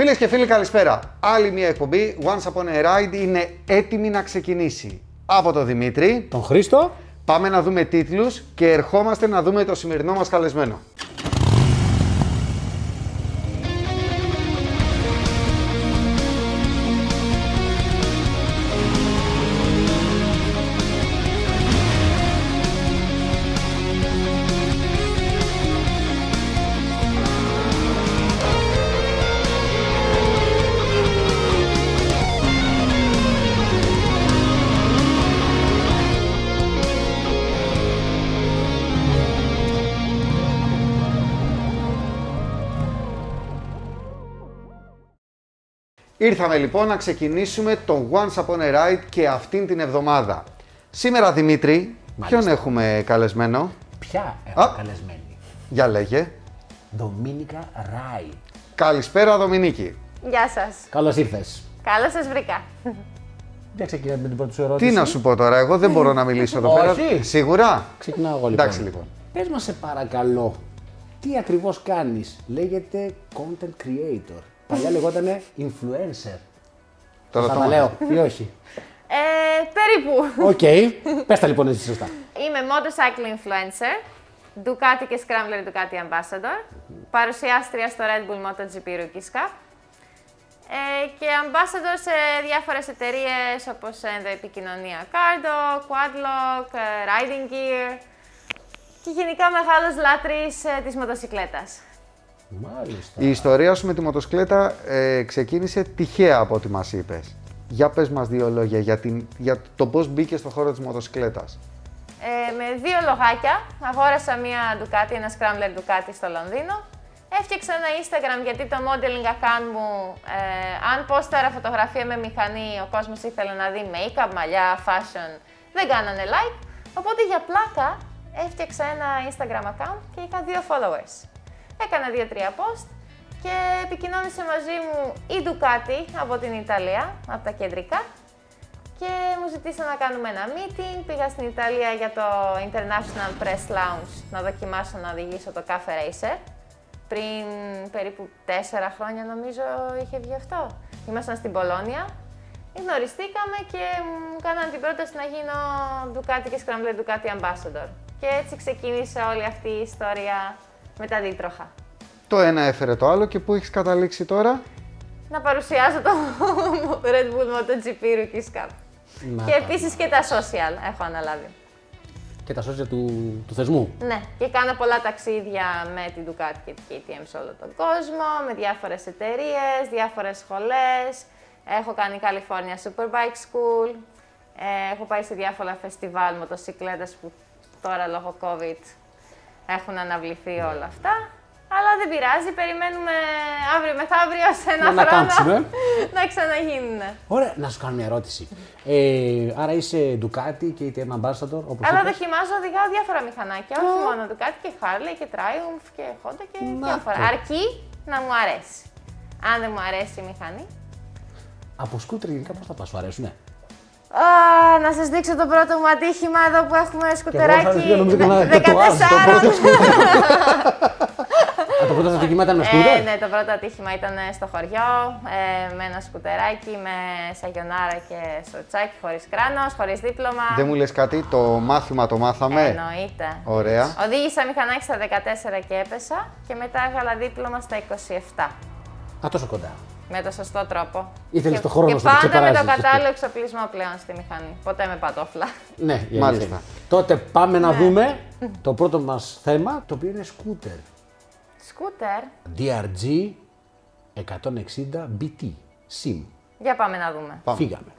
Φίλες και φίλοι, καλησπέρα. Άλλη μια εκπομπή Once Upon a Ride είναι έτοιμη να ξεκινήσει. Από τον Δημήτρη. Τον Χρήστο. Πάμε να δούμε τίτλους και ερχόμαστε να δούμε το σημερινό μας καλεσμένο. Ήρθαμε λοιπόν να ξεκινήσουμε το Once Upon a Ride και αυτήν την εβδομάδα. Σήμερα Δημήτρη, Μάλιστα. ποιον έχουμε καλεσμένο; Ποια έχω Α. καλεσμένη; Για λέγε. Δομήνικα Ράι. Καλησπέρα Δομινίκη. Γεια σας. Καλώς ήρθες. Καλώς σας βρήκα. Δεν ξεκινάμε με την πρώτη σου Τι ερώτηση. να σου πω τώρα, εγώ δεν μπορώ να μιλήσω εδώ πέρα. Όχι. Σίγουρα. Ξεκινάω εγώ λοιπόν. Εντάξει λοιπόν. Πες μας σε παρακαλώ, τι ακριβώς κάνεις; Λέγεται content creator. Παλιά λεγότανε influencer. Τώρα Θα το τα λέω μάθαμε. ή όχι; Ε, περίπου. Οκ. Πες τα λοιπόν εσύ σωστά. Είμαι motorcycle influencer, Ducati και Scrambler Ducati Ambassador, παρουσιάστρια στο Red Bull MotoGP Rookies Cup ε, και ambassador σε διάφορες εταιρείες όπως ενδοεπικοινωνία Cardo, Quad Lock, ε, Riding Gear και γενικά μεγάλος λάτρης ε, της μοτοσυκλέτας. Μάλιστα. Η ιστορία σου με τη μοτοσυκλέτα ε, ξεκίνησε τυχαία από ό,τι μας είπες. Για πες μας δύο λόγια για, την, για το πώς μπήκε στο χώρο της μοτοσυκλέτας. Ε, με δύο λογάκια αγόρασα μία Ducati, ένα Scrambler Ducati στο Λονδίνο. Έφτιαξα ένα Instagram γιατί το modeling account μου, ε, αν πόσταρα φωτογραφία με μηχανή, ο κόσμος ήθελε να δει make-up, μαλλιά, fashion, δεν κάνανε like. Οπότε για πλάκα έφτιαξα ένα Instagram account και είχα δύο followers. Έκανα δύο-τρία post και επικοινώνησε μαζί μου η Ducati από την Ιταλία, από τα κεντρικά, και μου ζητήσαν να κάνουμε ένα meeting. Πήγα στην Ιταλία για το International Press Lounge να δοκιμάσω να οδηγήσω το Cafe Racer. Πριν περίπου τέσσερα χρόνια νομίζω είχε βγει αυτό. Ήμασταν στην Πολώνια, γνωριστήκαμε και μου κάναν την πρόταση να γίνω Ducati και Scrambler Ducati Ambassador. Και έτσι ξεκίνησε όλη αυτή η ιστορία με τα δίτροχα. Το ένα έφερε το άλλο και πού έχεις καταλήξει τώρα; Να παρουσιάζω το Red Bull MotoGP Rookies Cup. Να Και τα- επίσης και τα social έχω αναλάβει. Και τα social του, του θεσμού. Ναι, και κάνω πολλά ταξίδια με την Ducati και την KTM σε όλο τον κόσμο, με διάφορες εταιρείες, διάφορες σχολές. Έχω κάνει California Superbike School. Ε, έχω πάει σε διάφορα φεστιβάλ μοτοσυκλέτας που τώρα λόγω COVID έχουν αναβληθεί όλα αυτά. Αλλά δεν πειράζει, περιμένουμε αύριο μεθαύριο σε ένα Να χρόνο ανακάμψουμε. να ξαναγίνουν. Ωραία, να σου κάνω μια ερώτηση. Ε, άρα είσαι Ducati και ATM Ambassador, όπως Αλλά είπες. δοκιμάζω, οδηγάω διάφορα μηχανάκια, όχι μόνο Ducati και Harley και Triumph και Honda και Να διάφορα. το. Αρκεί να μου αρέσει. Αν δεν μου αρέσει η μηχανή. Από σκούτερ γενικά πώς θα πας, σου αρέσουνε; Α, να σας δείξω το πρώτο μου ατύχημα εδώ που έχουμε Και εγώ θα σκουτεράκι ρωτήσω, νομίζω έκανα δε- και το άσο, το 14. πρώτο σκούτερ. Α, το πρώτο ατύχημα ήταν με σκούτερ. Ε, ναι, το πρώτο ατύχημα ήταν στο χωριό, ε, με ένα σκουτεράκι, με σαγιονάρα και σορτσάκι, χωρίς κράνος, χωρίς δίπλωμα. Δεν μου λες κάτι, το μάθημα το μάθαμε; Εννοείται. Ωραία. Οδήγησα μηχανάκι στα 14 και έπεσα και μετά έβγαλα δίπλωμα στα 27. Α, τόσο κοντά. Με το σωστό τρόπο. Ήθελες Και- το χρόνο Και σου να πάντα με το ξεπεράσεις. κατάλληλο εξοπλισμό πλέον στη μηχανή. Ποτέ με πατόφλα. Ναι, η αλήθεια Μάλιστα. είναι. Τότε πάμε Ναι. να δούμε το πρώτο μας θέμα, το οποίο είναι σκούτερ. Σκούτερ. DRG 160 BT. SIM. Για πάμε να δούμε. Πάμε. Φύγαμε.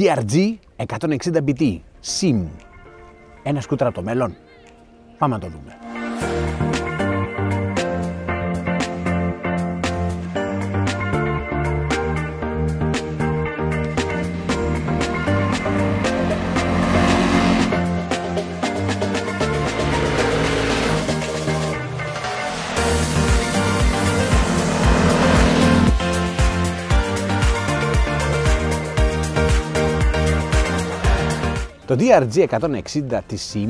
DRG 160 BT. SIM. Ένα σκούτερ από το μέλλον. Πάμε να το δούμε. Το DRG 160 της SIM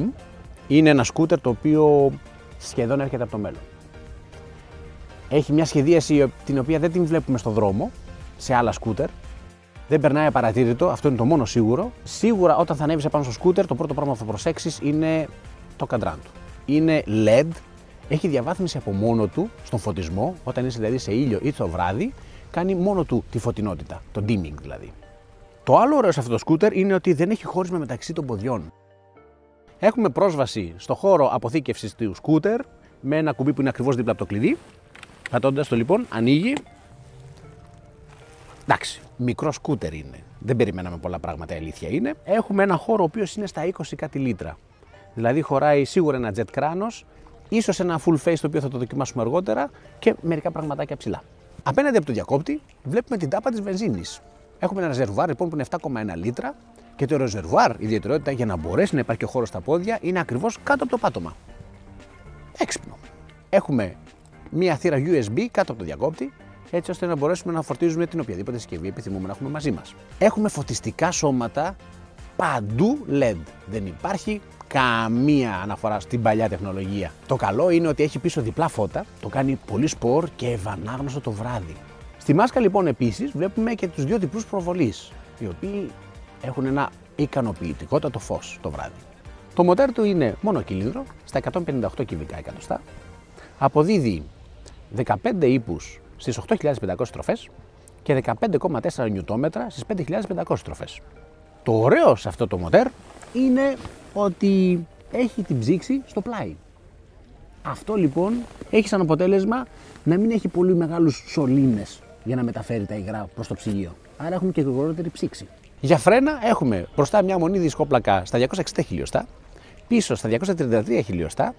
είναι ένα σκούτερ το οποίο σχεδόν έρχεται από το μέλλον. Έχει μια σχεδίαση την οποία δεν την βλέπουμε στο δρόμο σε άλλα σκούτερ. Δεν περνάει απαρατήρητο, αυτό είναι το μόνο σίγουρο. Σίγουρα όταν θα ανέβεις πάνω στο σκούτερ, το πρώτο πράγμα που θα προσέξεις είναι το καντράν του. Είναι LED, έχει διαβάθμιση από μόνο του στον φωτισμό, όταν είσαι δηλαδή σε ήλιο ή το βράδυ, κάνει μόνο του τη φωτεινότητα, το dimming δηλαδή. Το άλλο ωραίο σε αυτό το σκούτερ είναι ότι δεν έχει χώρισμα μεταξύ των ποδιών. Έχουμε πρόσβαση στο χώρο αποθήκευσης του σκούτερ με ένα κουμπί που είναι ακριβώς δίπλα από το κλειδί. Πατώντας το λοιπόν, ανοίγει. Εντάξει, μικρό σκούτερ είναι. Δεν περιμέναμε πολλά πράγματα, η αλήθεια είναι. Έχουμε ένα χώρο ο οποίος είναι στα 20 κάτι λίτρα. Δηλαδή χωράει σίγουρα ένα jet κράνος, ίσως ένα full face το οποίο θα το δοκιμάσουμε αργότερα και μερικά πραγματάκια ψηλά. Απέναντι από το διακόπτη βλέπουμε την τάπα της βενζίνης. Έχουμε ένα ρεζερβουάρ λοιπόν που είναι 7,1 λίτρα και το ρεζερβουάρ, η ιδιαιτερότητα για να μπορέσει να υπάρχει ο χώρος στα πόδια, είναι ακριβώς κάτω από το πάτωμα. Έξυπνο. Έχουμε μία θύρα USB κάτω από το διακόπτη, έτσι ώστε να μπορέσουμε να φορτίζουμε την οποιαδήποτε συσκευή επιθυμούμε να έχουμε μαζί μας. Έχουμε φωτιστικά σώματα παντού LED. Δεν υπάρχει καμία αναφορά στην παλιά τεχνολογία. Το καλό είναι ότι έχει πίσω διπλά φώτα, το κάνει πολύ σπορ και ευανάγνωστο το βράδυ. Στη μάσκα λοιπόν επίσης βλέπουμε και τους δύο διπλούς προβολείς, οι οποίοι έχουν ένα ικανοποιητικότατο φως το βράδυ. Το μοτέρ του είναι μόνο κύλινδρο, στα 158 κυβικά εκατοστά, αποδίδει 15 ύπους στις 8.500 στροφές και 15,4 νιουτόμετρα στις 5.500 στροφές. Το ωραίο σε αυτό το μοτέρ είναι ότι έχει την ψήξη στο πλάι. Αυτό λοιπόν έχει σαν αποτέλεσμα να μην έχει πολύ μεγάλους σωλήνες για να μεταφέρει τα υγρά προς το ψυγείο. Άρα έχουμε και γρηγορότερη ψήξη. Για φρένα έχουμε μπροστά μια μονή δισκόπλακα στα 260 χιλιοστά, πίσω στα 233 χιλιοστά.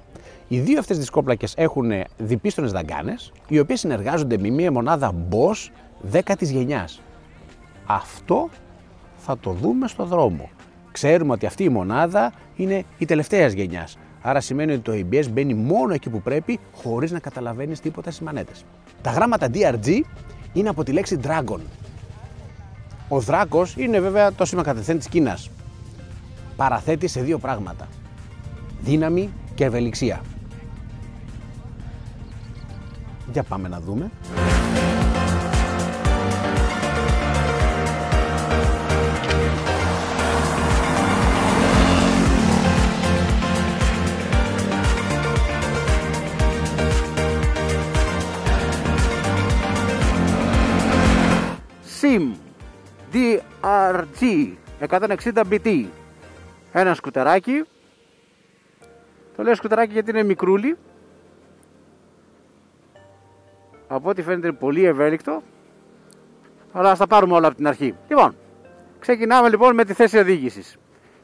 Οι δύο αυτές δισκόπλακες έχουν διπίστονες δαγκάνες, οι οποίες συνεργάζονται με μια μονάδα Bosch 10ης γενιάς. Αυτό θα το δούμε στο δρόμο. Ξέρουμε ότι αυτή η μονάδα είναι η τελευταίας γενιάς. Άρα σημαίνει ότι το ABS μπαίνει μόνο εκεί που πρέπει, χωρίς να καταλαβαίνεις τίποτα στις μανέτες. Τα γράμματα DRG είναι από τη λέξη Dragon. Ο δράκος είναι βέβαια το σήμα κατευθέν της Κίνας. Παραθέτει σε δύο πράγματα. Δύναμη και ευελιξία. Για πάμε να δούμε. DRG 160 BT ένα σκουτεράκι. Το λέω σκουτεράκι γιατί είναι μικρούλι. Από ό,τι φαίνεται είναι πολύ ευέλικτο. Αλλά ας τα πάρουμε όλα από την αρχή. Λοιπόν ξεκινάμε λοιπόν με τη θέση οδήγησης.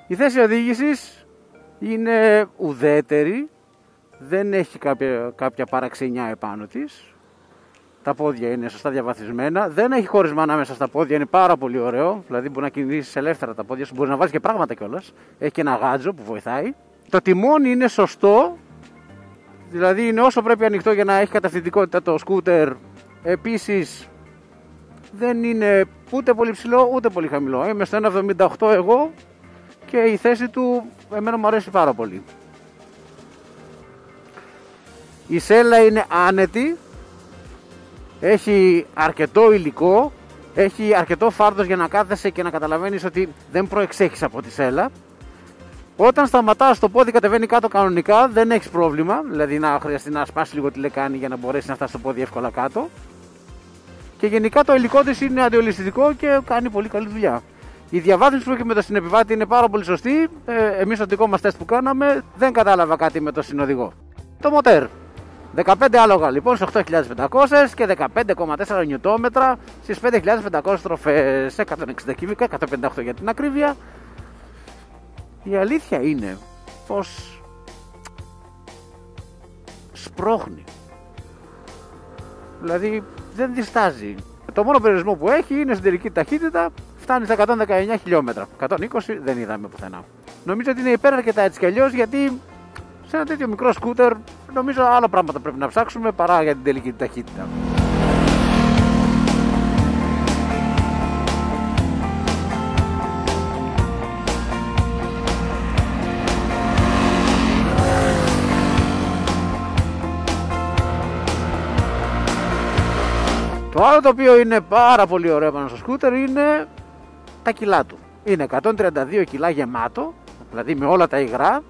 Η θέση οδήγησης είναι ουδέτερη. Δεν έχει κάποια, κάποια παραξενιά επάνω της τα πόδια είναι σωστά διαβαθισμένα. Δεν έχει χώρισμα ανάμεσα στα πόδια, είναι πάρα πολύ ωραίο. Δηλαδή μπορεί να κινήσεις ελεύθερα τα πόδια σου, μπορείς να βάζεις και πράγματα κιόλας. Έχει και ένα γάτζο που βοηθάει. Το τιμόνι είναι σωστό, δηλαδή είναι όσο πρέπει ανοιχτό για να έχει κατευθυντικότητα το σκούτερ. Επίσης δεν είναι ούτε πολύ ψηλό ούτε πολύ χαμηλό. Είμαι στο 1,78 εγώ και η θέση του εμένα μου αρέσει πάρα πολύ. Η σέλα είναι άνετη, έχει αρκετό υλικό, έχει αρκετό φάρδος για να κάθεσαι και να καταλαβαίνεις ότι δεν προεξέχεις από τη σέλα. Όταν σταματάς το πόδι κατεβαίνει κάτω κανονικά δεν έχεις πρόβλημα, δηλαδή να χρειαστεί να σπάσεις λίγο τη λεκάνη για να μπορέσεις να φτάσεις το πόδι εύκολα κάτω. Και γενικά το υλικό της είναι αντιολιστικό και κάνει πολύ καλή δουλειά. Η διαβάθμιση που έχει με το συνεπιβάτη είναι πάρα πολύ σωστή. Ε, Εμείς στο δικό μας τεστ που κάναμε δεν κατάλαβα κάτι με το συνοδηγό. Το μοτέρ 15 άλογα λοιπόν σε 8.500 και 15,4 νιουτόμετρα στις 5.500 στροφές 160 κυβικά, 158 για την ακρίβεια. Η αλήθεια είναι πως σπρώχνει. Δηλαδή δεν διστάζει. Το μόνο περιορισμό που έχει είναι στην τελική ταχύτητα φτάνει στα 119 χιλιόμετρα. 120 δεν είδαμε πουθενά. Νομίζω ότι είναι υπέρ αρκετά έτσι κι αλλιώς γιατί σε ένα τέτοιο μικρό σκούτερ νομίζω άλλα πράγματα πρέπει να ψάξουμε παρά για την τελική ταχύτητα. Το άλλο το οποίο είναι πάρα πολύ ωραίο πάνω στο σκούτερ είναι τα κιλά του. Είναι 132 κιλά γεμάτο, δηλαδή με όλα τα υγρά,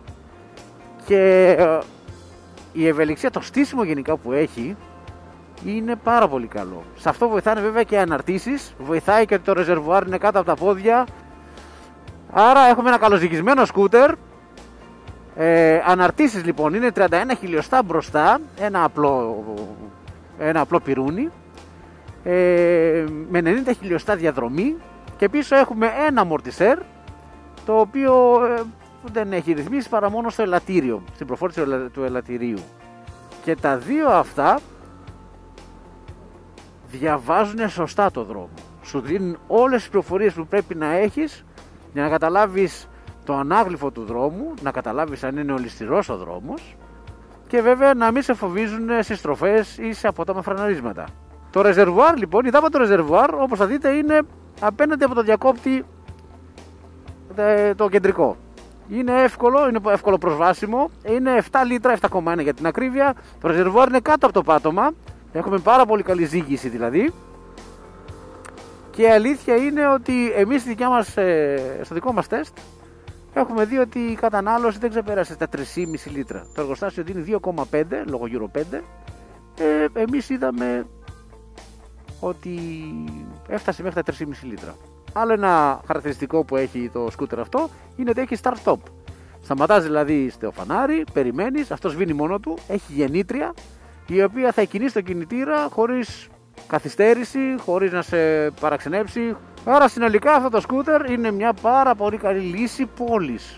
και ε, η ευελιξία, το στήσιμο γενικά που έχει είναι πάρα πολύ καλό. Σε αυτό βοηθάνε βέβαια και οι αναρτήσεις, βοηθάει και ότι το ρεζερβουάρ είναι κάτω από τα πόδια. Άρα έχουμε ένα καλοζυγισμένο σκούτερ. Ε, αναρτήσεις λοιπόν είναι 31 χιλιοστά μπροστά, ένα απλό, ένα απλό πυρούνι. Ε, με 90 χιλιοστά διαδρομή και πίσω έχουμε ένα μορτισέρ το οποίο ε, δεν έχει ρυθμίσει παρά μόνο στο ελαττήριο, στην προφόρηση του ελαττηρίου. Και τα δύο αυτά διαβάζουν σωστά το δρόμο. Σου δίνουν όλες τις πληροφορίες που πρέπει να έχεις για να καταλάβεις το ανάγλυφο του δρόμου, να καταλάβεις αν είναι ολιστηρός ο δρόμος και βέβαια να μην σε φοβίζουν σε στροφές ή σε απότομα φραναρίσματα. Το ρεζερβουάρ λοιπόν, η δάμα του ρεζερβουάρ όπως θα δείτε είναι απέναντι από το διακόπτη ε, το κεντρικό. Είναι εύκολο, είναι εύκολο προσβάσιμο. Είναι 7 λίτρα, 7,1 για την ακρίβεια. Το ρεζερβουάρ είναι κάτω από το πάτωμα. Έχουμε πάρα πολύ καλή ζύγηση δηλαδή. Και η αλήθεια είναι ότι εμείς μας, ε, στο δικό μας τεστ έχουμε δει ότι η κατανάλωση δεν ξεπέρασε τα 3,5 λίτρα. Το εργοστάσιο δίνει 2,5 λόγω Euro 5. Ε, εμείς είδαμε ότι έφτασε μέχρι τα 3,5 λίτρα. Άλλο ένα χαρακτηριστικό που έχει το σκούτερ αυτό είναι ότι έχει start-stop. Σταματάς δηλαδή στο φανάρι, περιμένεις, αυτός σβήνει μόνο του, έχει γεννήτρια η οποία θα κινήσει το κινητήρα χωρίς καθυστέρηση, χωρίς να σε παραξενέψει. Άρα συνολικά αυτό το σκούτερ είναι μια πάρα πολύ καλή λύση πόλης.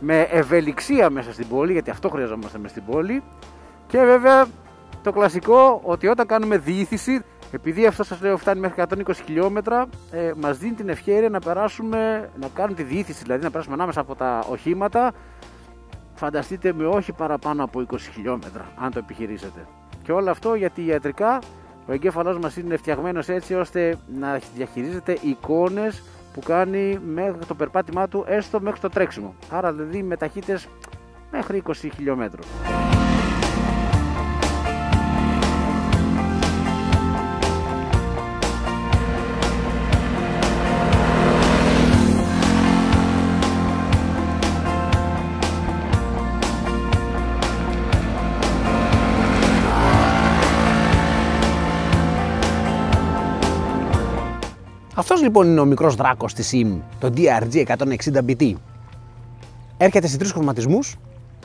Με ευελιξία μέσα στην πόλη, γιατί αυτό χρειαζόμαστε μέσα στην πόλη. Και βέβαια το κλασικό ότι όταν κάνουμε διήθηση επειδή αυτό σας λέω φτάνει μέχρι 120 χιλιόμετρα, ε, μας δίνει την ευκαιρία να περάσουμε, να κάνουμε τη διήθηση, δηλαδή να περάσουμε ανάμεσα από τα οχήματα. Φανταστείτε με όχι παραπάνω από 20 χιλιόμετρα, αν το επιχειρήσετε. Και όλο αυτό γιατί ιατρικά ο εγκέφαλός μας είναι φτιαγμένος έτσι ώστε να διαχειρίζεται εικόνες που κάνει μέχρι το περπάτημά του έστω μέχρι το τρέξιμο. Άρα δηλαδή με ταχύτητες μέχρι 20 χιλιόμετρων. Αυτός λοιπόν είναι ο μικρός δράκος της SIM, το DRG 160BT. Έρχεται σε τρεις χρωματισμούς,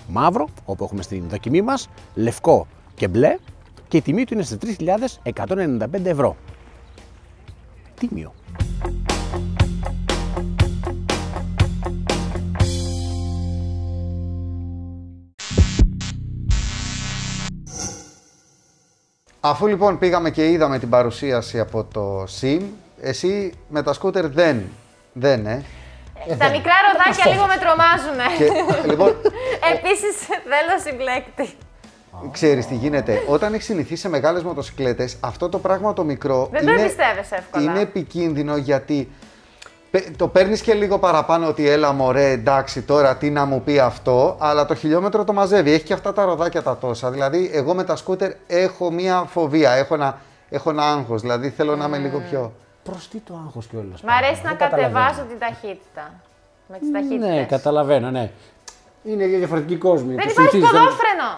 μαύρο, όπου έχουμε στην δοκιμή μας, λευκό και μπλε και η τιμή του είναι σε 3.195 ευρώ. Τίμιο. Αφού λοιπόν πήγαμε και είδαμε την παρουσίαση από το SIM, εσύ με τα σκούτερ δεν, δεν, ε. Τα μικρά ροδάκια λίγο με τρομάζουν. Και, λοιπόν, Επίσης θέλω συμπλέκτη. Ξέρεις τι γίνεται. Όταν έχεις συνηθίσει σε μεγάλες μοτοσυκλέτες, αυτό το πράγμα το μικρό. Δεν είναι, το πιστεύει εύκολα. Είναι επικίνδυνο γιατί το παίρνεις και λίγο παραπάνω ότι έλα μωρέ, εντάξει τώρα τι να μου πει αυτό, αλλά το χιλιόμετρο το μαζεύει. Έχει και αυτά τα ροδάκια τα τόσα. Δηλαδή, εγώ με τα σκούτερ έχω μία φοβία, έχω ένα, έχω ένα άγχος, δηλαδή θέλω να είμαι λίγο πιο. Προς τι το άγχος κιόλα. Μ' αρέσει να κατεβάζω την ταχύτητα. Με τις ταχύτητες. Ναι, καταλαβαίνω, ναι. Είναι διαφορετικοί κόσμοι. Δεν υπάρχει ποδόφρενο.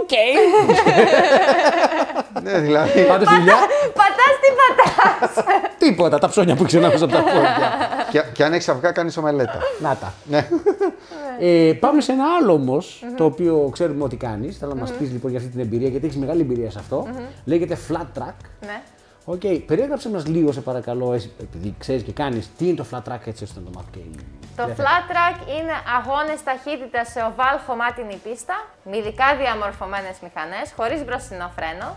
Οκ. ναι, δηλαδή. Πάντως δουλειά. Πατάς τι πατάς. Τίποτα, τα ψώνια που ξενάγω από τα πόδια. και, και αν έχεις αυγά, κάνεις ομελέτα. Να τα. ναι. Ε, πάμε σε ένα άλλο όμως, το οποίο ξέρουμε ότι κάνεις. Θέλω να μας πεις λοιπόν για αυτή την εμπειρία, γιατί έχεις μεγάλη εμπειρία σε αυτό. Λέγεται flat track. Ναι. OK, okay. περιέγραψε μας λίγο σε παρακαλώ, επειδή ξέρεις και κάνεις, τι είναι το flat track έτσι ώστε να το μάθει Το flat track είναι αγώνες ταχύτητας σε οβάλ χωμάτινη πίστα, με ειδικά διαμορφωμένες μηχανές, χωρίς μπροστινό φρένο,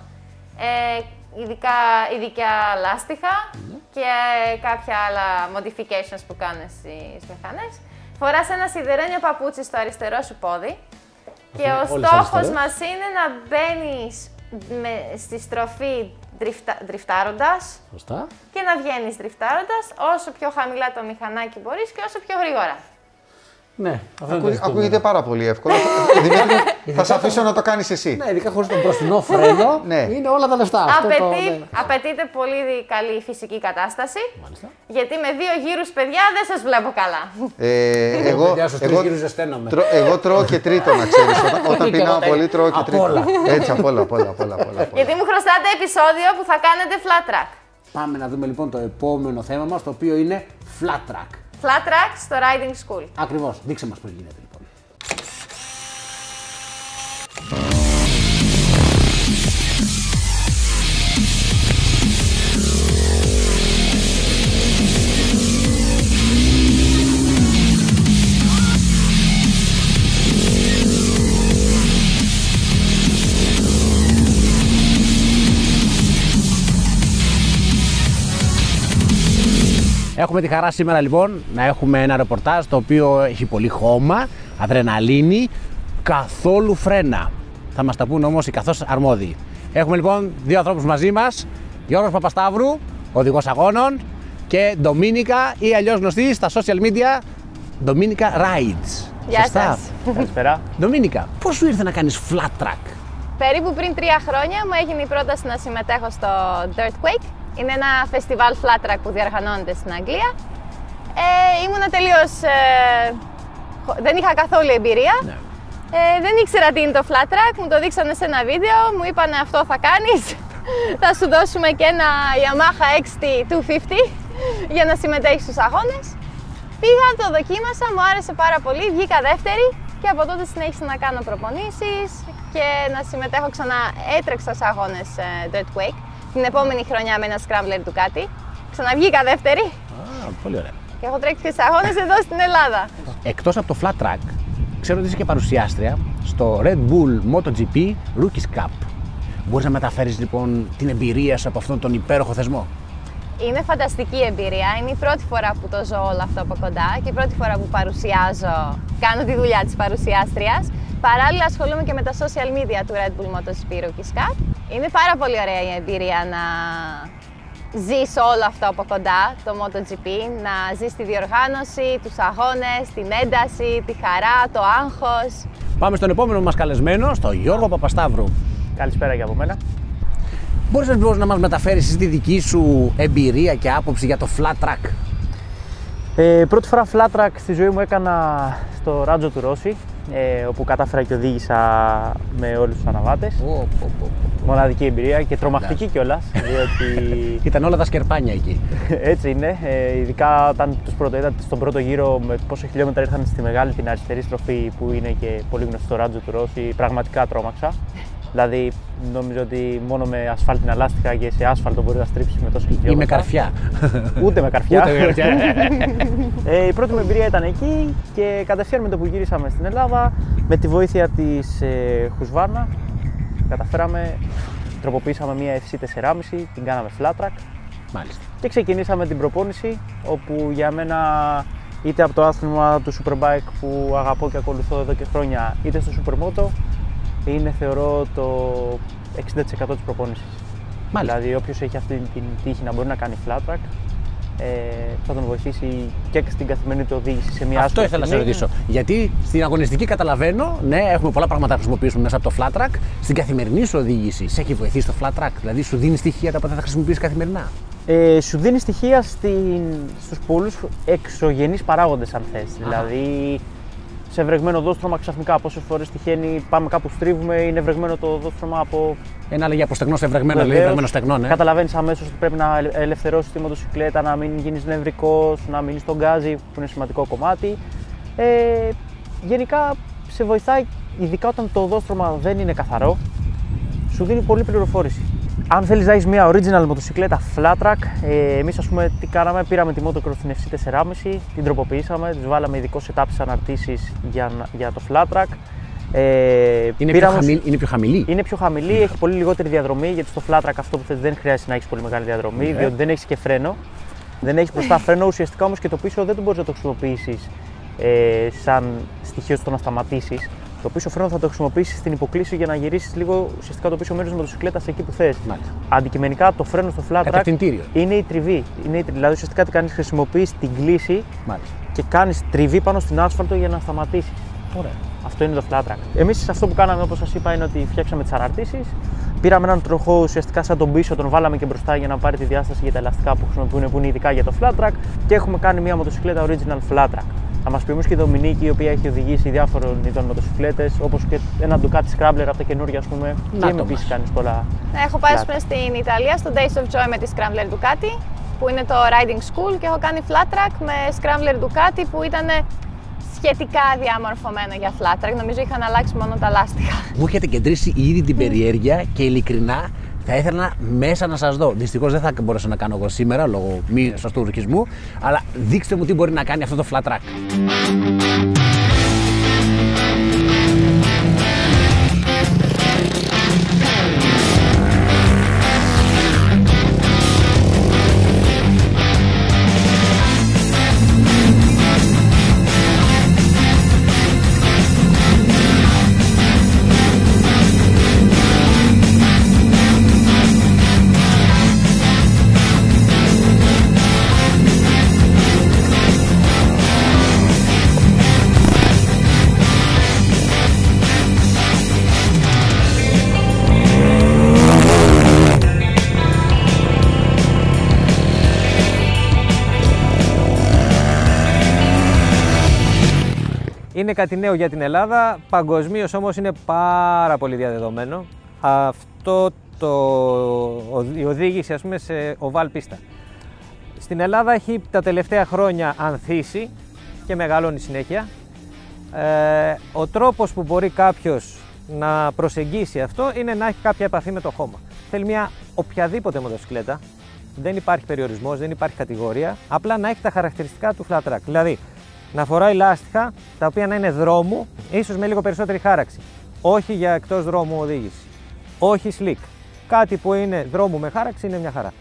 ε, ειδικά, ειδικά λάστιχα ναι. και κάποια άλλα modifications που κάνεις στις μηχανές. Φοράς ένα σιδερένιο παπούτσι στο αριστερό σου πόδι και ο στόχος μας είναι να μπαίνεις στη στροφή δριφτα, δριφτάροντας Σωστά. και να βγαίνεις δριφτάροντας όσο πιο χαμηλά το μηχανάκι μπορείς και όσο πιο γρήγορα. Ναι, αυτό είναι το Ακού- ζητούμενο. Ακούγεται πάρα πολύ εύκολο. Δημήτρη, θα σε αφήσω να το κάνεις εσύ. Ναι, ειδικά χωρίς τον μπροστινό φρένο. Ναι. Είναι όλα τα λεφτά. Αυτό το- Απαιτεί, ναι. απαιτείται πολύ καλή φυσική κατάσταση. Μάλιστα. Γιατί με δύο γύρους παιδιά δεν σας βλέπω καλά. Ε, εγώ, παιδιά, στους τρεις εγώ, γύρους ζεσταίνομαι. τρώ- εγώ τρώω και τρίτο να ξέρεις. Όταν, όταν Και πεινάω εγώ, πολύ, τρώω και απ' τρίτο. όλα. Έτσι, απ' όλα, απ' όλα, απ' όλα, απ' όλα, απ' όλα. Γιατί μου χρωστάτε επεισόδιο που θα κάνετε flat track. Πάμε να δούμε λοιπόν το επόμενο θέμα μας, το οποίο είναι flat track. Flat track στο riding school. Ακριβώς. Δείξε μας πώς γίνεται λοιπόν. Έχουμε τη χαρά σήμερα λοιπόν να έχουμε ένα ρεπορτάζ το οποίο έχει πολύ χώμα, αδρεναλίνη, καθόλου φρένα. Θα μας τα πούνε όμως οι καθώς αρμόδιοι. Έχουμε λοιπόν δύο ανθρώπους μαζί μας, Γιώργος Παπασταύρου, οδηγός αγώνων και Ντομίνικα ή αλλιώς γνωστή στα social media, Ντομίνικα Rides. Γεια Σωστά. σας. Καλησπέρα. Ντομίνικα, πώς σου ήρθε να κάνεις flat track; Περίπου πριν τρία χρόνια μου έγινε η πρόταση να συμμετέχω στο Dirtquake. Είναι ένα φεστιβάλ flat track που διοργανώνεται στην Αγγλία. Ε, ήμουνα τελείως... ε, χω- δεν είχα καθόλου εμπειρία. Ναι. Ε, δεν ήξερα τι είναι το flat track, μου το δείξανε σε ένα βίντεο, μου είπαν αυτό θα κάνεις. θα σου δώσουμε και ένα Yamaha XT250 για να συμμετέχεις στους αγώνες. Πήγα, το δοκίμασα, μου άρεσε πάρα πολύ, βγήκα δεύτερη και από τότε συνέχισα να κάνω προπονήσεις και να συμμετέχω ξανά. Έτρεξα σε αγώνες ε, Dirtquake την επόμενη χρονιά με ένα Scrambler Ducati. Ξαναβγήκα δεύτερη Α, πολύ ωραία. και έχω τρέξει και σε αγώνες εδώ στην Ελλάδα. Εκτός από το flat track, ξέρω ότι είσαι και παρουσιάστρια στο Red Bull MotoGP Rookies Cup. Μπορείς να μεταφέρεις λοιπόν την εμπειρία σου από αυτόν τον υπέροχο θεσμό; Είναι φανταστική εμπειρία. Είναι η πρώτη φορά που το ζω όλο αυτό από κοντά και η πρώτη φορά που παρουσιάζω, κάνω τη δουλειά της παρουσιάστριας. Παράλληλα ασχολούμαι και με τα social media του Red Bull MotoGP Rookies Cup. Είναι πάρα πολύ ωραία η εμπειρία να ζεις όλο αυτό από κοντά, το MotoGP, να ζεις τη διοργάνωση, τους αγώνες, την ένταση, τη χαρά, το άγχος. Πάμε στον επόμενο μας καλεσμένο, στον Γιώργο Παπασταύρου. Καλησπέρα και από μένα. Μπορείς λοιπόν να μας μεταφέρεις εσύ τη δική σου εμπειρία και άποψη για το flat track; Ε, πρώτη φορά flat track στη ζωή μου έκανα στο Ράτζο του Ρώση, ε, όπου κατάφερα και οδήγησα με όλους τους αναβάτες. Ω, πω, πω, πω. Μοναδική εμπειρία και τρομακτική κιόλας, διότι Ήταν όλα τα σκερπάνια εκεί. έτσι είναι. Ε, ειδικά όταν τους πρώτο είδα στον πρώτο γύρο με πόσα χιλιόμετρα ήρθαν στη μεγάλη την αριστερή στροφή που είναι και πολύ γνωστό στο Ράτζο του Ρώση, πραγματικά τρόμαξα. Δηλαδή, νομίζω ότι μόνο με ασφάλτινα λάστιχα και σε άσφαλτο μπορεί να στρίψεις με τόσα Ή με χιλιόμετρα. καρφιά. Ούτε με καρφιά. Ούτε με καρφιά. Ε, η πρώτη μου εμπειρία ήταν εκεί και κατευθείαν με το που γύρισαμε στην Ελλάδα, με τη βοήθεια της ε, Husqvarna, καταφέραμε, τροποποιήσαμε μια FC 4,5, την κάναμε flat track Μάλιστα. και ξεκινήσαμε την προπόνηση, όπου για μένα είτε από το άθλημα του Superbike που αγαπώ και ακολουθώ εδώ και χρόνια, είτε στο Supermoto, είναι θεωρώ το 60% της προπόνησης. Μάλιστα. Δηλαδή όποιος έχει αυτή την τύχη να μπορεί να κάνει flat track, ε, θα τον βοηθήσει και στην καθημερινή του οδήγηση σε μια Αυτό άσχολη ήθελα να σε στιγμή. ρωτήσω. Γιατί στην αγωνιστική καταλαβαίνω, ναι, έχουμε πολλά πράγματα να χρησιμοποιήσουμε μέσα από το flat track. Στην καθημερινή σου οδήγηση, σε έχει βοηθήσει το flat track; Δηλαδή σου δίνει στοιχεία τα οποία θα χρησιμοποιήσεις καθημερινά; Ε, σου δίνει στοιχεία στην, στους πολλούς εξωγενείς παράγοντες αν θες. Δηλαδή σε βρεγμένο δόστρωμα ξαφνικά πόσες φορές τυχαίνει πάμε κάπου στρίβουμε είναι βρεγμένο το δόστρωμα από Ένα λέγει από στεγνό σε βρεγμένο, λέει Βεβαίως. βρεγμένο στεγνό, ναι. Καταλαβαίνεις αμέσως ότι πρέπει να ελε- ελευθερώσεις τη μοτοσυκλέτα, να μην γίνεις νευρικός, να μείνεις στον γκάζι, που είναι σημαντικό κομμάτι. Ε, γενικά σε βοηθάει, ειδικά όταν το οδόστρωμα δεν είναι καθαρό, σου δίνει πολλή πληροφόρηση. Αν θέλεις να έχεις μια original μοτοσυκλέτα flat track, ε, εμείς ας πούμε τι κάναμε, πήραμε τη motocross στην FC 4,5, την τροποποιήσαμε, τη βάλαμε ειδικό setup στι αναρτήσεις για, να- για το flat track. Ε, Είναι πιο, πήραμε- χαμηλή, είναι πιο χαμηλή. είναι πιο χαμηλή, έχει πολύ λιγότερη διαδρομή γιατί στο flat track αυτό που θες δεν χρειάζεται να έχεις πολύ μεγάλη διαδρομή, Ναι. διότι δεν έχεις και φρένο. Δεν έχεις μπροστά φρένο, ουσιαστικά όμως και το πίσω δεν το μπορείς να το χρησιμοποιήσεις ε, σαν στοιχείο στο να σταματήσεις. Το πίσω φρένο θα το χρησιμοποιήσεις στην υποκλήση για να γυρίσεις λίγο ουσιαστικά το πίσω μέρος τη μοτοσυκλέτα εκεί που θες. Μάλιστα. Αντικειμενικά το φρένο στο flat track Κατευθυντήριο. είναι η τριβή. Είναι η, τρι- δηλαδή ουσιαστικά τι κάνεις, χρησιμοποιείς την κλίση Μάλιστα. και κάνεις τριβή πάνω στην άσφαλτο για να σταματήσεις. Ωραία. Αυτό είναι το flat track. Εμείς αυτό που κάναμε, όπως σας είπα, είναι ότι φτιάξαμε τις αναρτήσεις. Πήραμε έναν τροχό ουσιαστικά σαν τον πίσω, τον βάλαμε και μπροστά για να πάρει τη διάσταση για τα ελαστικά που χρησιμοποιούν που είναι ειδικά για το flat track και έχουμε κάνει μια μοτοσυκλέτα original flat track. Θα μας πει όμως και η Δομινίκη, η οποία έχει οδηγήσει διάφορων ειδών μοτοσυκλέτες, όπως και ένα Ducati Scrambler από τα καινούργια, ας πούμε. Να και το επίση μας. κάνεις πολλά. Έχω πάει ας Flat. πούμε, στην Ιταλία στο Days of Joy με τη Scrambler Ducati που είναι το riding school και έχω κάνει flat track με Scrambler Ducati που ήταν σχετικά διαμορφωμένο για flat track. Νομίζω είχαν αλλάξει μόνο τα λάστιχα. Μου έχετε κεντρήσει ήδη την περιέργεια και ειλικρινά θα ήθελα μέσα να σας δω. Δυστυχώς δεν θα μπορέσω να κάνω εγώ σήμερα λόγω μη σωστού ορκισμού, αλλά δείξτε μου τι μπορεί να κάνει αυτό το flat track. Είναι κάτι νέο για την Ελλάδα, παγκοσμίως όμως είναι πάρα πολύ διαδεδομένο. Αυτό το, η οδήγηση ας πούμε σε οβάλ πίστα. Στην Ελλάδα έχει τα τελευταία χρόνια ανθίσει και μεγαλώνει συνέχεια. Ε, ο τρόπος που μπορεί κάποιος να προσεγγίσει αυτό είναι να έχει κάποια επαφή με το χώμα. Θέλει μια οποιαδήποτε μοτοσυκλέτα, δεν υπάρχει περιορισμός, δεν υπάρχει κατηγορία, απλά να έχει τα χαρακτηριστικά του flat track. Δηλαδή, να φοράει λάστιχα τα οποία να είναι δρόμου, ίσως με λίγο περισσότερη χάραξη. Όχι για εκτός δρόμου οδήγηση. Όχι slick. Κάτι που είναι δρόμου με χάραξη είναι μια χαρά.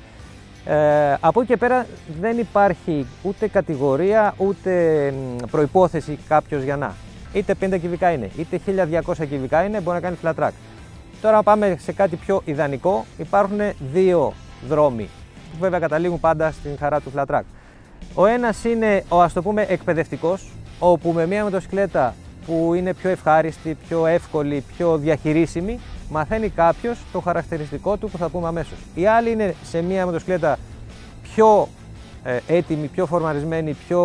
Ε, από εκεί και πέρα δεν υπάρχει ούτε κατηγορία ούτε μ, προϋπόθεση κάποιος για να. Είτε 50 κυβικά είναι, είτε 1200 κυβικά είναι, μπορεί να κάνει flat track. Τώρα πάμε σε κάτι πιο ιδανικό. Υπάρχουν δύο δρόμοι που βέβαια καταλήγουν πάντα στην χαρά του flat track. Ο ένας είναι ο ας το πούμε εκπαιδευτικός, όπου με μια μοτοσυκλέτα που είναι πιο ευχάριστη, πιο εύκολη, πιο διαχειρίσιμη, μαθαίνει κάποιος το χαρακτηριστικό του που θα πούμε αμέσως. Η άλλη είναι σε μια μοτοσυκλέτα πιο ε, έτοιμη, πιο φορμαρισμένη, πιο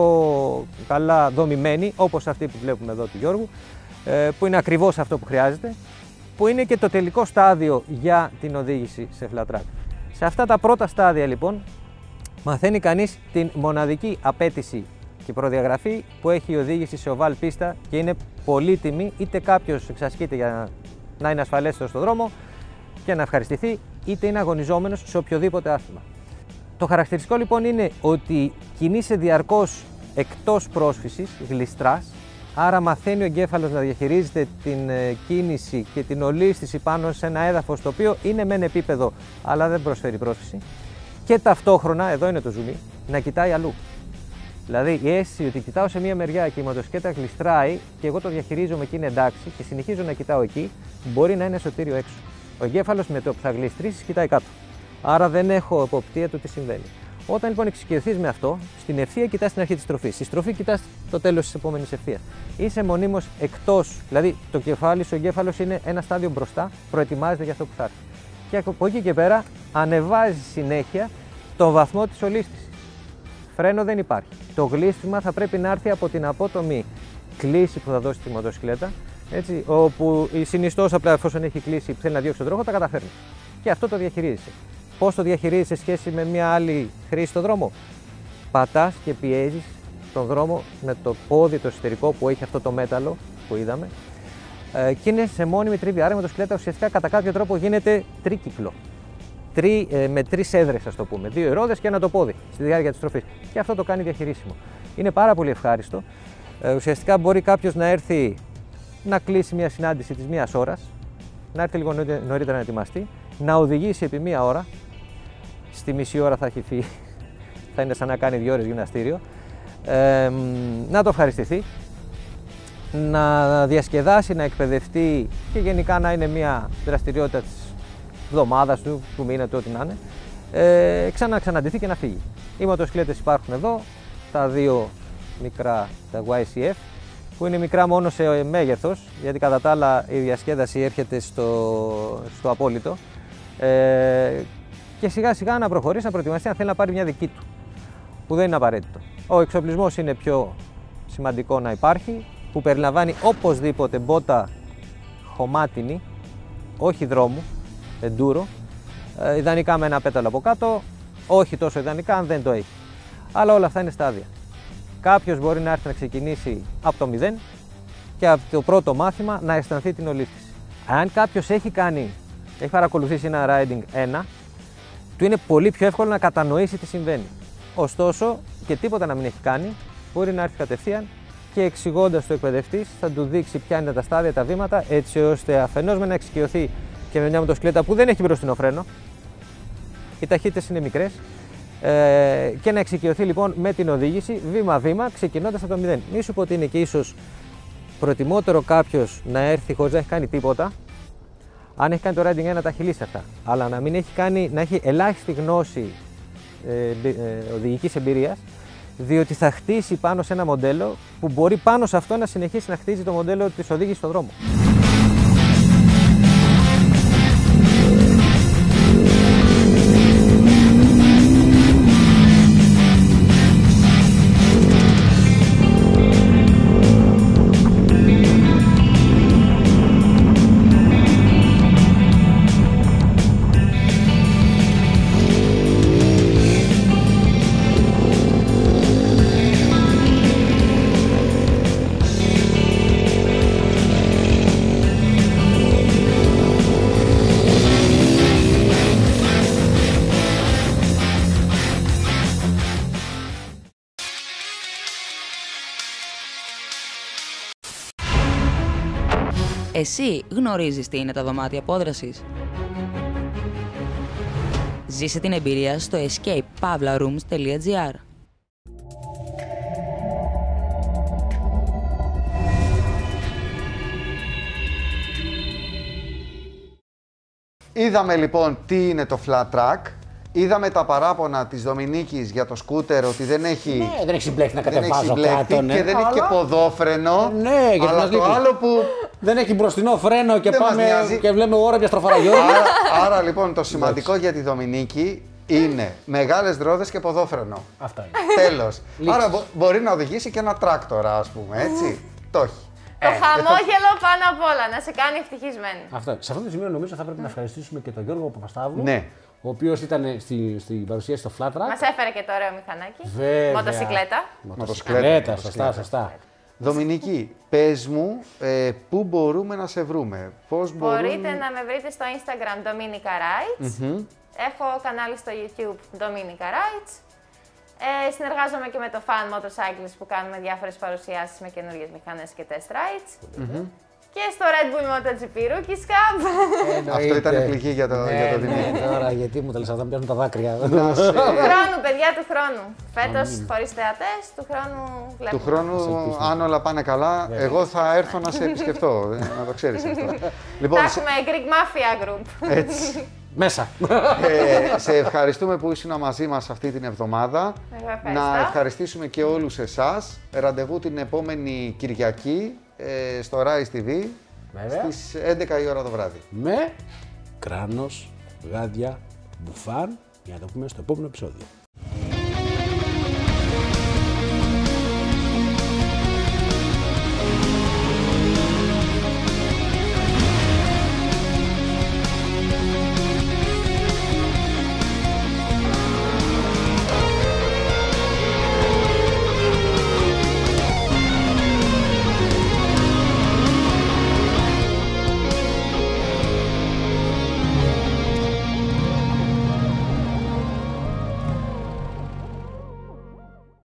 καλά δομημένη, όπως αυτή που βλέπουμε εδώ του Γιώργου, ε, που είναι ακριβώς αυτό που χρειάζεται, που είναι και το τελικό στάδιο για την οδήγηση σε flat track. Σε αυτά τα πρώτα στάδια λοιπόν μαθαίνει κανείς την μοναδική απέτηση και προδιαγραφή που έχει η οδήγηση σε οβάλ πίστα και είναι πολύτιμη είτε κάποιος εξασκείται για να είναι ασφαλέστερος στον δρόμο και να ευχαριστηθεί είτε είναι αγωνιζόμενος σε οποιοδήποτε άθλημα. Το χαρακτηριστικό λοιπόν είναι ότι κινείσαι διαρκώς εκτός πρόσφυσης, γλιστράς, άρα μαθαίνει ο εγκέφαλος να διαχειρίζεται την ε, κίνηση και την ολίσθηση πάνω σε ένα έδαφος το οποίο είναι μεν επίπεδο αλλά δεν προσφέρει πρόσφυση και ταυτόχρονα, εδώ είναι το ζουμί, να κοιτάει αλλού. Δηλαδή η αίσθηση ότι κοιτάω σε μία μεριά και η μοτοσυκλέτα γλιστράει και εγώ το διαχειρίζομαι και είναι εντάξει και συνεχίζω να κοιτάω εκεί, μπορεί να είναι εσωτερικό έξω. Ο εγκέφαλος με το που θα γλιστρήσεις κοιτάει κάτω. Άρα δεν έχω εποπτεία του τι συμβαίνει. Όταν λοιπόν εξοικειωθείς με αυτό, στην ευθεία κοιτάς την αρχή της στροφής. Στη στροφή κοιτάς το τέλος της επόμενης ευθείας. Είσαι μονίμως εκτός, δηλαδή το κεφάλι σου, ο εγκέφαλος είναι ένα στάδιο μπροστά, προετοιμάζεται για αυτό που θα έρθει. Και από εκεί και πέρα ανεβάζει συνέχεια τον βαθμό της ολίσθηση. Φρένο δεν υπάρχει. Το γλίστριμα θα πρέπει να έρθει από την απότομη κλίση που θα δώσει τη μοτοσυκλέτα, έτσι, όπου η συνιστός απλά εφόσον έχει κλείσει που θέλει να διώξει τον τροχό, τα καταφέρνει. Και αυτό το διαχειρίζεσαι. Πώς το διαχειρίζεσαι σε σχέση με μια άλλη χρήση στον δρόμο, πατάς και πιέζεις τον δρόμο με το πόδι το εσωτερικό που έχει αυτό το μέταλλο που είδαμε ε, και είναι σε μόνιμη τρίβη. Άρα η μοτοσυκλέτα ουσιαστικά κατά κάποιο τρόπο γίνεται τρίκυκλο. Τρι, ε, με τρεις έδρες, ας το πούμε. Δύο ρόδε και ένα το πόδι στη διάρκεια της τροφής. Και αυτό το κάνει διαχειρίσιμο. Είναι πάρα πολύ ευχάριστο. Ε, ουσιαστικά μπορεί κάποιος να έρθει να κλείσει μια συνάντηση της μίας ώρας, να έρθει λίγο νωρί- νωρίτερα να ετοιμαστεί, να οδηγήσει επί μία ώρα. Στη μισή ώρα θα έχει φύγει. θα είναι σαν να κάνει δύο ώρες γυμναστήριο. Ε, μ, να το ευχαριστηθεί να διασκεδάσει, να εκπαιδευτεί και γενικά να είναι μια δραστηριότητα της εβδομάδας του, του μήνα του, ό,τι να είναι, ε, ξανά ξαναντηθεί και να φύγει. Οι μοτοσυκλέτες υπάρχουν εδώ, τα δύο μικρά, τα YCF, που είναι μικρά μόνο σε μέγεθος, γιατί κατά τα άλλα η διασκέδαση έρχεται στο, στο απόλυτο. Ε, και σιγά σιγά να προχωρήσει, να προετοιμαστεί αν θέλει να πάρει μια δική του, που δεν είναι απαραίτητο. Ο εξοπλισμός είναι πιο σημαντικό να υπάρχει, που περιλαμβάνει οπωσδήποτε μπότα χωμάτινη, όχι δρόμου, εντούρο, ε, ιδανικά με ένα πέταλο από κάτω, όχι τόσο ιδανικά αν δεν το έχει. Αλλά όλα αυτά είναι στάδια. Κάποιος μπορεί να έρθει να ξεκινήσει από το μηδέν και από το πρώτο μάθημα να αισθανθεί την ολίσθηση. Αν κάποιος έχει κάνει, έχει παρακολουθήσει ένα riding 1, του είναι πολύ πιο εύκολο να κατανοήσει τι συμβαίνει. Ωστόσο, και τίποτα να μην έχει κάνει, μπορεί να έρθει κατευθείαν και εξηγώντας το εκπαιδευτής θα του δείξει ποια είναι τα στάδια, τα βήματα, έτσι ώστε αφενός με να εξοικειωθεί και με μια μοτοσυκλέτα που δεν έχει μπροστινό φρένο. Οι ταχύτητες είναι μικρές. Ε, και να εξοικειωθεί λοιπόν με την οδήγηση βήμα-βήμα, ξεκινώντας από το μηδέν. Μη σου πω ότι είναι και ίσως προτιμότερο κάποιος να έρθει χωρίς να έχει κάνει τίποτα. Αν έχει κάνει το riding 1, τα έχει λύσει αυτά. Αλλά να, μην έχει κάνει, να έχει ελάχιστη γνώση ε, ε, οδηγικής εμπειρίας, διότι θα χτίσει πάνω σε ένα μοντέλο που μπορεί πάνω σε αυτό να συνεχίσει να χτίζει το μοντέλο της οδήγηση στον δρόμο. Εσύ γνωρίζεις τι είναι τα δωμάτια απόδρασης. Ζήσε την εμπειρία στο escapepavlarooms.gr Είδαμε λοιπόν τι είναι το flat track. Είδαμε τα παράπονα της Δομινίκης για το σκούτερ ότι δεν έχει. Ναι, δεν έχει συμπλέκτη να δεν έχει κατεβάζω συμπλέκτη κάτω. Ναι. και δεν έχει και Αλλά- ποδόφρενο. Ναι, γιατί αλλά μας το λείπεις. άλλο που. Δεν έχει μπροστινό φρένο και Δεν μας πάμε νοιάζει. και βλέπουμε ώρα πια στροφαραγιό. άρα, άρα λοιπόν το σημαντικό για τη Δομινίκη είναι μεγάλες ρόδε και ποδόφρενο. Αυτό είναι. Τέλος. άρα μπο- μπορεί να οδηγήσει και ένα τράκτορα, ας πούμε, έτσι. το έχει. Το χαμόγελο πάνω απ' όλα, να σε κάνει ευτυχισμένη. Αυτό. Σε αυτό το σημείο νομίζω θα πρέπει να ευχαριστήσουμε και τον Γιώργο Παπασταύρου. Ναι. Ο οποίος ήταν στη, στην παρουσίαση στο Flat Track. Μας έφερε και το ωραίο μηχανάκι. Βέβαια. Μοτοσυκλέτα. Μοτοσυκλέτα, σωστά, σωστά. Δομινίκη, πες μου, ε, πού μπορούμε να σε βρούμε, πώς μπορούμε. Μπορείτε να με βρείτε στο Instagram Dominica Rides. Έχω κανάλι στο YouTube Dominica Rides. Ε, συνεργάζομαι και με το Fan Motorcycles που κάνουμε διάφορες παρουσιάσεις με καινούριες μηχανές και test rides. Και στο Red Bull MotoGP Rookies Cup. Αυτό ήταν πληγή για το, για το ναι, Δημήτρη. ναι, τώρα γιατί μου τα λες αυτά, μου πιάνουν τα δάκρυα; Να σε- του χρόνου, παιδιά, του χρόνου. Φέτος χωρίς θεατές, του χρόνου βλέπουμε. Του χρόνου, αν όλα πάνε καλά, εγώ θα έρθω να σε επισκεφτώ. ε, να το ξέρεις αυτό. λοιπόν, Θα σε, έχουμε Greek Mafia Group. έτσι. Μέσα. ε, σε ευχαριστούμε που ήσουν μαζί μας αυτή την εβδομάδα. Εγώ ευχαριστώ. Να ευχαριστήσουμε και όλους εσάς. Ραντεβού την επόμενη Κυριακή ε, στο Rise TV Βέβαια. στις 11 η ώρα το βράδυ. Με κράνος, γάντια, μπουφάν, για να το πούμε στο επόμενο επεισόδιο.